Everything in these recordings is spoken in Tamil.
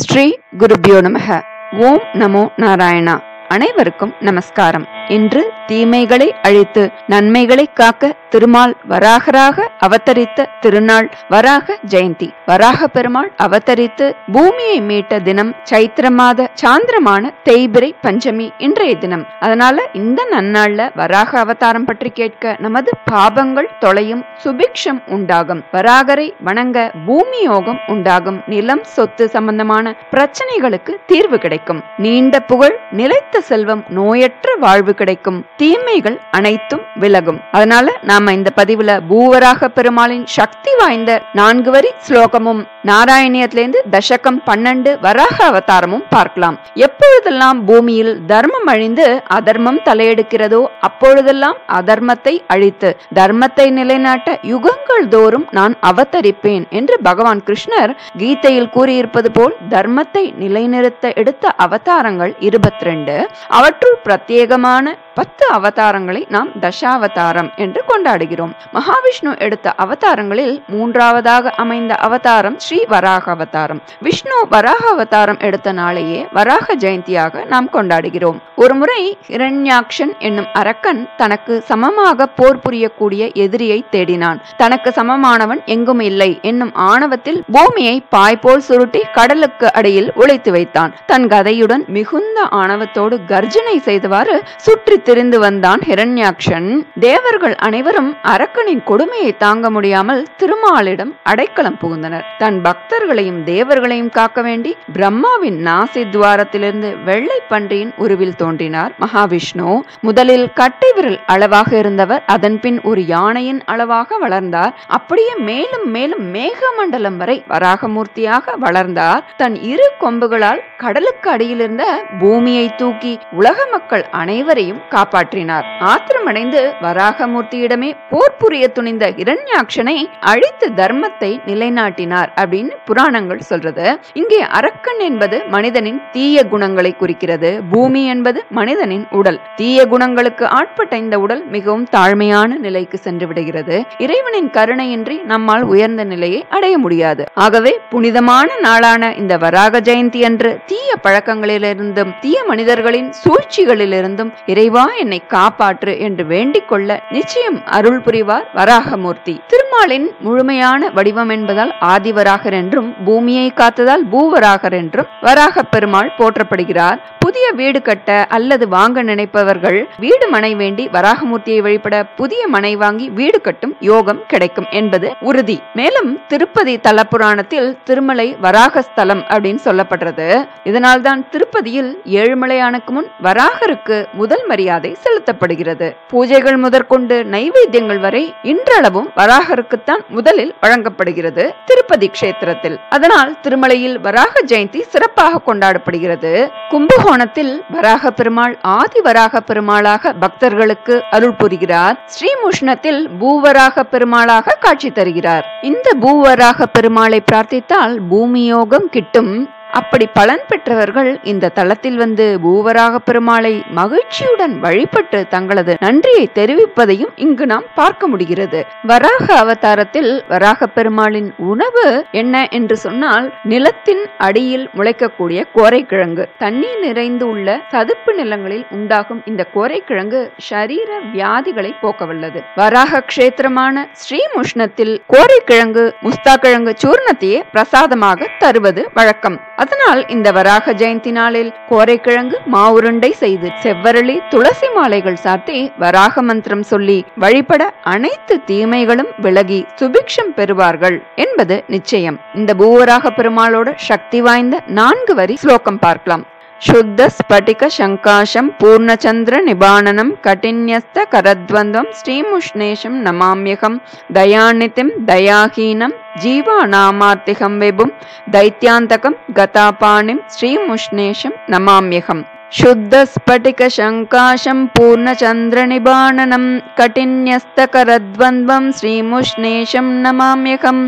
ஸ்ரீ குருபியோ நமக. ஓம் நமோ நாராயணா. அனைவருக்கும் நமஸ்காரம். இன்று தீமைகளை அழித்து நன்மைகளை காக்க திருமால் வராகராக அவதரித்த திருநாள் வராக ஜெயந்தி. வராக பெருமாள் அவதரித்து பூமியை மீட்ட தினம் சைத்திர மாத சாந்திரமான தேய்பிரை பஞ்சமி இன்றைய தினம். அதனால இந்த நன்னாள்ல வராக அவதாரம் பற்றி கேட்க நமது பாபங்கள் தொலையும் சுபிக்ஷம் உண்டாகும். வராகரை வணங்க பூமி யோகம் உண்டாகும். நிலம் சொத்து சம்பந்தமான பிரச்சனைகளுக்கு தீர்வு கிடைக்கும். நீண்ட புகழ் நிலைத்த செல்வம் நோயற்ற வாழ்வு கிடைக்கும். தீமைகள் அனைத்தும் விலகும். அதனால நான் நாம இந்த பதிவுல பூவராக பெருமாளின் சக்தி வாய்ந்த நான்கு வரி ஸ்லோகமும் நாராயணியத்திலிருந்து தசகம் பன்னெண்டு வராக அவதாரமும் பார்க்கலாம். எப்பொழுதெல்லாம் பூமியில் தர்மம் அழிந்து அதர்மம் தலையெடுக்கிறதோ அப்பொழுதெல்லாம் அதர்மத்தை அழித்து தர்மத்தை நிலைநாட்ட யுகங்கள் தோறும் நான் அவதரிப்பேன் என்று பகவான் கிருஷ்ணர் கீதையில் கூறியிருப்பது போல் தர்மத்தை நிலைநிறுத்த எடுத்த அவதாரங்கள் இருபத்தி ரெண்டு அவற்றுள் பிரத்யேகமான பத்து அவதாரங்களை நாம் தசாவதாரம் என்று கொண்டாடுகிறோம். மகாவிஷ்ணு எடுத்த அவதாரங்களில் மூன்றாவதாக அமைந்த அவதாரம் ஸ்ரீ வராக அவதாரம் விஷ்ணு வராக அவதாரம் எடுத்த நாளையே வராக ஜெயந்தியாக நாம் கொண்டாடுகிறோம். ஒருமுறை இரண்யாக்ஷன் என்னும் அரக்கன் தனக்கு சமமாக போர் புரியக்கூடிய எதிரியை தேடினான். தனக்கு சமமானவன் எங்கும் இல்லை என்னும் ஆணவத்தில் பூமியை பாய்போல் சுருட்டி கடலுக்கு அடியில் உழைத்து வைத்தான். தன் கதையுடன் மிகுந்த ஆணவத்தோடு கர்ஜனை செய்தவாறு சுற்றி திரிந்து வந்தான் ஹிரண்யாக்ஷன். தேவர்கள் அனைவரும் அரக்கனின் கொடுமையை தாங்க முடியாமல் திருமாலிடம் அடைக்கலம் புகுந்தனர். தன் பக்தர்களையும் தேவர்களையும் காக்க வேண்டி பிரம்மாவின் நாசி துவாரத்திலிருந்து வெள்ளை பன்றியின் உருவில் தோன்றினார் மகாவிஷ்ணு. முதலில் கட்டை விரல் அளவாக இருந்தவர் அதன் பின் ஒரு யானையின் அளவாக வளர்ந்தார். அப்படியே மேலும் மேலும் மேகமண்டலம் வரை வராகமூர்த்தியாக வளர்ந்தார். தன் இரு கொம்புகளால் கடலுக்கு அடியில் இருந்த பூமியை தூக்கி உலக மக்கள் அனைவரையும் காப்பாற்றினார். ஆத்திரமடைந்து வராகமூர்த்தியிடமே போர் புரிய துணிந்த இரண்யாட்சனை அழித்து தர்மத்தை நிலைநாட்டினார் அப்படின்னு புராணங்கள் சொல்றது. இங்கே அரக்கன் என்பது மனிதனின் தீய குணங்களை குறிக்கிறது. பூமி என்பது மனிதனின் உடல். தீய குணங்களுக்கு ஆட்பட்ட இந்த உடல் மிகவும் தாழ்மையான நிலைக்கு சென்று விடுகிறது. இறைவனின் கருணையின்றி நம்மால் உயர்ந்த நிலையை அடைய முடியாது. ஆகவே புனிதமான நாளான இந்த வராக ஜெயந்தி அன்று தீய பழக்கங்களிலிருந்தும் தீய மனிதர்களின் சூழ்ச்சிகளிலிருந்தும் இறைவன் இறைவா என்னை காப்பாற்று என்று வேண்டிக் கொள்ள நிச்சயம் அருள் புரிவார் வராகமூர்த்தி. திருமாலின் முழுமையான வடிவம் என்பதால் ஆதிவராகர் என்றும் பூமியை காத்ததால் பூவராகர் என்றும் வராக பெருமாள் போற்றப்படுகிறார். புதிய வீடு கட்ட அல்லது வாங்க நினைப்பவர்கள் வீடு மனை வேண்டி வராகமூர்த்தியை வழிபட புதிய மனை வாங்கி வீடு கட்டும் யோகம் கிடைக்கும் என்பது உறுதி. மேலும் திருப்பதி தல புராணத்தில் திருமலை வராகஸ்தலம் அப்படின்னு சொல்லப்படுறது. இதனால்தான் திருப்பதியில் ஏழுமலையானுக்கு முன் வராகருக்கு முதல் மரியாதை மரியாதை செலுத்தப்படுகிறது. பூஜைகள் முதற்கொண்டு நைவேத்தியங்கள் வரை இன்றளவும் வராகருக்குத்தான் முதலில் வழங்கப்படுகிறது திருப்பதி கஷேத்திரத்தில். அதனால் திருமலையில் வராக ஜெயந்தி சிறப்பாக கொண்டாடப்படுகிறது. கும்பகோணத்தில் வராக பெருமாள் ஆதி வராக பெருமாளாக பக்தர்களுக்கு அருள் புரிகிறார். ஸ்ரீமுஷ்ணத்தில் பூவராக பெருமாளாக காட்சி தருகிறார். இந்த பூவராக பெருமாளை பிரார்த்தித்தால் பூமியோகம் கிட்டும். அப்படி பலன் பெற்றவர்கள் இந்த தளத்தில் வந்து பூவராக பெருமாளை மகிழ்ச்சியுடன் வழிபட்டு தங்களது நன்றியை தெரிவிப்பதையும் இங்கு நாம் பார்க்க முடிகிறது. வராக அவதாரத்தில் வராக பெருமாளின் உணவு என்ன என்று சொன்னால் நிலத்தின் அடியில் முளைக்கக்கூடிய கோரைக்கிழங்கு. தண்ணீர் நிறைந்து உள்ள சதுப்பு நிலங்களில் உண்டாகும் இந்த கோரைக்கிழங்கு சரீர வியாதிகளை போக்க வல்லது வராக கஷேத்திரமான ஸ்ரீமுஷ்ணத்தில் கோரைக்கிழங்கு முஸ்தாக்கிழங்கு சூர்ணத்தையே பிரசாதமாக தருவது வழக்கம். அதனால் இந்த வராக ஜெயந்தி நாளில் கோரைக்கிழங்கு மாவுருண்டை செய்து செவ்வரளி துளசி மாலைகள் சாத்தி வராக மந்திரம் சொல்லி வழிபட அனைத்து தீமைகளும் விலகி சுபிக்ஷம் பெறுவார்கள் என்பது நிச்சயம். இந்த பூவராக பெருமாளோட சக்தி வாய்ந்த நான்கு வரி ஸ்லோகம் பார்க்கலாம். शुद्ध स्फटिक शङ्काशं पूर्णचन्द्र निबाणनं कटिन्यस्त करद्वन्द्वं श्रीमुष्णेशं नमाम्यहं दयानितिं दयाहीनं जीवानामार्तिहं विभुं दैत्यान्तकं गतापाणिं श्रीमुष्णेशं नमाम्यहम् शुद्धस्फटिकशङ्काशं पूर्णचन्द्रनिबाणनं कटिन्यस्तकरद्वन्द्वं श्रीमुष्णेशं नमाम्यहं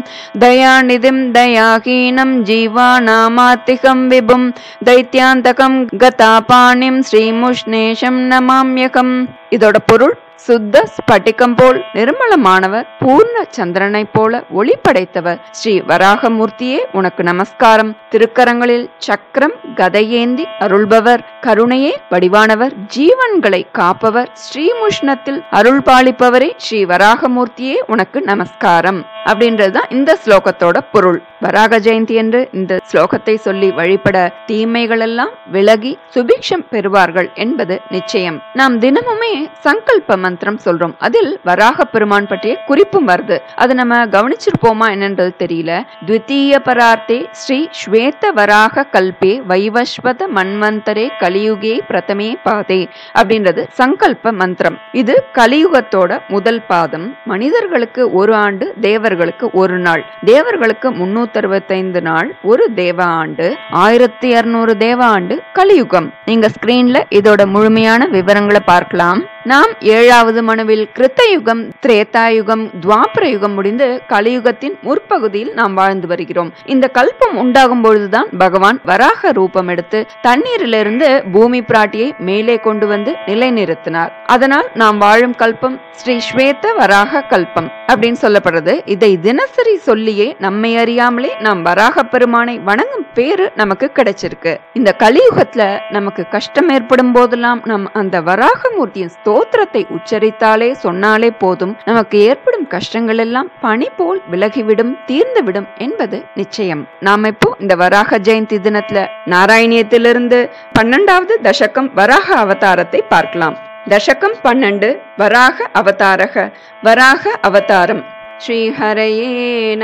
दयानिधिं दयाहीनं जीवानामातिकं विभुं दैत्यान्तकं गतापाणिं श्रीमुष्णेशं नमाम्यहम् இதோட பொருள் சுத்த ஸ்பட்டிகம் போல் நிர்மலமானவர் பூர்ண சந்திரனை போல ஒளி படைத்தவர் ஸ்ரீ வராகமூர்த்தியே உனக்கு நமஸ்காரம். திருக்கரங்களில் சக்கரம் கதையேந்தி அருள்பவர். கருணையே வடிவானவர் ஜீவன்களை காப்பவர். ஸ்ரீமுஷ்ணத்தில் அருள் பாலிப்பவரே ஸ்ரீ வராகமூர்த்தியே உனக்கு நமஸ்காரம். அப்படின்றது தான் இந்த ஸ்லோகத்தோட பொருள். வராக ஜெயந்தி என்று இந்த ஸ்லோகத்தை சொல்லி வழிபட தீமைகளெல்லாம் விலகி சுபிக்ஷம் பெறுவார்கள் என்பது நிச்சயம். நாம் தினமுமே சங்கல்ப மந்திரம் சொல்றோம். அதில் வராக பெருமான் பற்றிய குறிப்பும் வருது. அது நம்ம கவனிச்சிருப்போமா என்னன்றது தெரியல. த்விதீய பரார்த்தே ஸ்ரீ ஸ்வேத வராக கல்பே வைவஸ்வத மன்வந்தரே கலியுகே பிரதமே பாதே அப்படின்றது சங்கல்ப மந்திரம். இது கலியுகத்தோட முதல் பாதம். மனிதர்களுக்கு ஒரு ஆண்டு தேவர்களுக்கு ஒரு நாள். தேவர்களுக்கு முன்னூத்தி அறுபத்தைந்து நாள் ஒரு தேவ ஆண்டு ஆயிரத்தி இருநூறு தேவ ஆண்டு கலியுகம். நீங்க ஸ்கிரீன்ல இதோட முழுமையான விவரங்களை பார்க்கலாம். நாம் ஏழாவது மனுவில் கிருத்தயுகம் திரேதாயுகம் துவாபர யுகம் முடிந்து கலியுகத்தின் முற்பகுதியில் நாம் வாழ்ந்து வருகிறோம். இந்த கல்பம் உண்டாகும் பொழுதுதான் பகவான் வராக ரூபம் எடுத்து தண்ணீரிலிருந்து பூமி பிராட்டியை மேலே கொண்டு வந்து நிலைநிறுத்தினார். அதனால் நாம் வாழும் கல்பம் ஸ்ரீ ஸ்வேத வராக கல்பம் அப்படின்னு சொல்லப்படுறது. இதை தினசரி சொல்லியே நம்மை அறியாமலே நாம் வராக பெருமானை வணங்கும் பேரு நமக்கு கிடைச்சிருக்கு. இந்த கலியுகத்துல நமக்கு கஷ்டம் ஏற்படும் போதெல்லாம் நம் அந்த வராக மூர்த்தியின் ஸ்தோ ஸ்தோத்திரத்தை உச்சரித்தாலே சொன்னாலே போதும். நமக்கு ஏற்படும் கஷ்டங்கள் எல்லாம் பனி போல் விலகிவிடும் தீர்ந்துவிடும் என்பது நிச்சயம். நாம் இப்போ இந்த வராக ஜெயந்தி தினத்துல நாராயணியத்திலிருந்து பன்னெண்டாவது தசகம் வராக அவதாரத்தை பார்க்கலாம். தசகம் பன்னெண்டு வராக அவதாரக வராக அவதாரம். ஸ்ரீஹரையே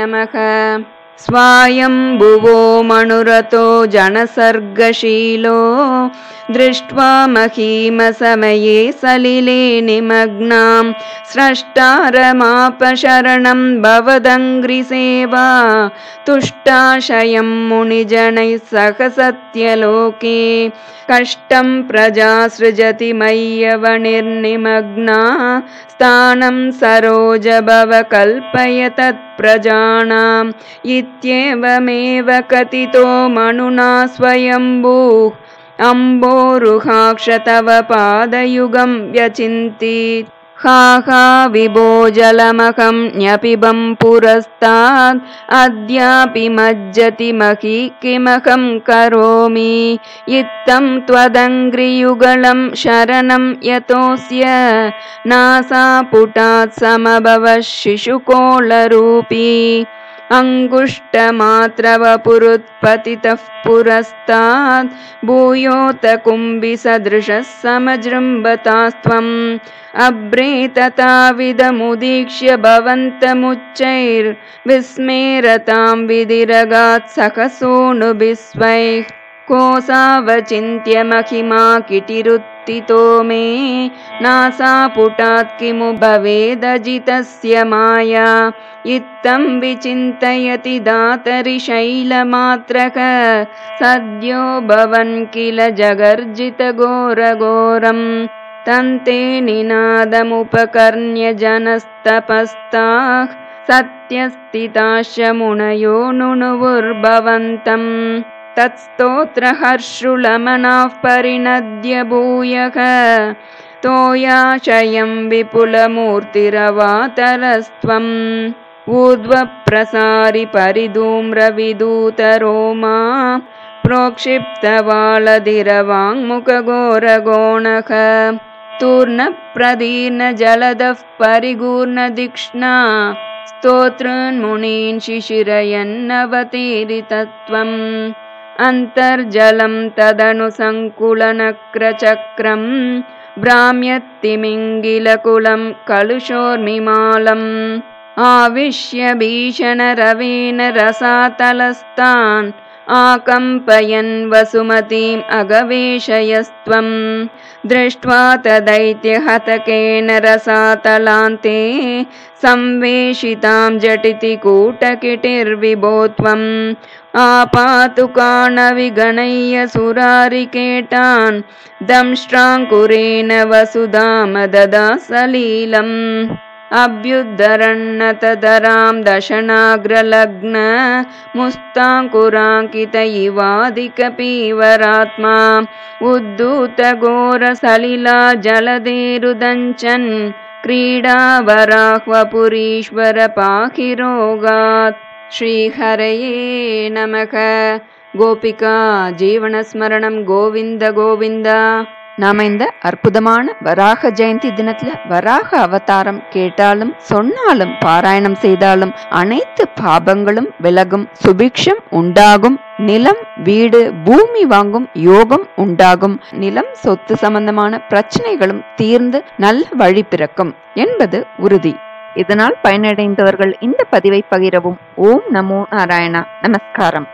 நமக. स्वायम्भुवो मनुरतो जनसर्गशीलो दृष्ट्वा महीमसमये सलिले निमग्नां स्रष्टारमापशरणं भवदङ्घ्रिसेवा तुष्टाशयं मुनिजनैः सह सत्यलोके कष्टं प्रजा सृजति मय्यवनिर्निमग्ना स्थानं सरोजभव कल्पय तत्प्रजानाम् इत्येवमेव कथितो मनुना स्वयम्भूः। अम्बोरुहाक्ष तव पादयुगं व्यचिन्तीत् हा हा विभो जलमहं न्यपिबं पुरस्तात् अद्यापि मज्जति मही किमहं करोमि। इत्थं त्वदङ्घ्रियुगलं शरणं यतोऽस्य नासापुटात् समभवः शिशुकोलरूपी अङ्गुष्टमात्रवपुरुत्पतितः पुरस्तात् पुरस्ताद् भूयोतकुम्बिसदृशः समजृम्बतास्त्वम् अभ्रीतताविदमुदीक्ष्य भवन्तमुच्चैर्विस्मेरतां विदिरगात्सखसोनु कोऽसावचिन्त्य महिमा किटिरुत् किटिरुत्थितो मे नासापुटात् किमु भवेदजितस्य माया। इत्थं विचिन्तयति दातरि शैलमात्रक सद्यो भवन् किल जगर्जितघोरघोरम् तन्ते निनादमुपकर्ण्य जनस्तपस्ताः। सत्यस्थिताश्च मुनयो नुनुवुर्भवन्तम् तत्स्तोत्रहर्षुलमनाः परिणद्य भूयः तोयाशयं विपुलमूर्तिरवातरस्त्वम्। ऊर्ध्वप्रसारि परिधूम्रविदूतरोमा प्रोक्षिप्तवालधिरवाङ्मुखघोरगोणः तूर्णप्रदीर्णजलदः परिगूर्णदिक्ष्णा। स्तोतॄन्मुनीन् शिशिरयन्नवतीरितत्वम् अन्तर्जलं तदनुसङ्कुलनक्रचक्रम् भ्राम्यत्तिमिङ्गिलकुलं कलुषोर्मिमालम् आविश्य भीषणरवेन रसातलस्तान् आकम्पयन् वसुमतीम् अगवेशयस्त्वम् दृष्ट्वा तदैत्यहतकेन रसातलान्ते संवेशितां झटिति कूटकिटिर्विभो त्वम् आपातुकाणविगणय्य सुरारिकेटान् दंष्ट्राङ्कुरेण वसुधामददा सलीलम् अभ्युद्धरन्नतधरां दशनाग्रलग्न मुस्ताङ्कुराङ्कित इवादिकपीवरात्मा। उद्धूतघोरसलिला जलदेरुदञ्चन् क्रीडावराह्वपुरीश्वर पाहि रोगात् श्रीहरये नमः கோபிகா ஜீவனஸ்மரணம் கோவிந்த கோவிந்தா நாம இந்த அற்புதமான வராக ஜெயந்தி தினத்துல வராக அவதாரம் கேட்டாலும் சொன்னாலும் பாராயணம் செய்தாலும் அனைத்து பாபங்களும் விலகும் சுபிக்ஷம் உண்டாகும் நிலம் வீடு பூமி வாங்கும் யோகம் உண்டாகும் நிலம் சொத்து சம்பந்தமான பிரச்சனைகளும் தீர்ந்து நல்ல வழி பிறக்கும் என்பது உறுதி இதனால் பயனடைந்தவர்கள் இந்த பதிவை பகிரவும். ஓம் நமோ நாராயணா. நமஸ்காரம்.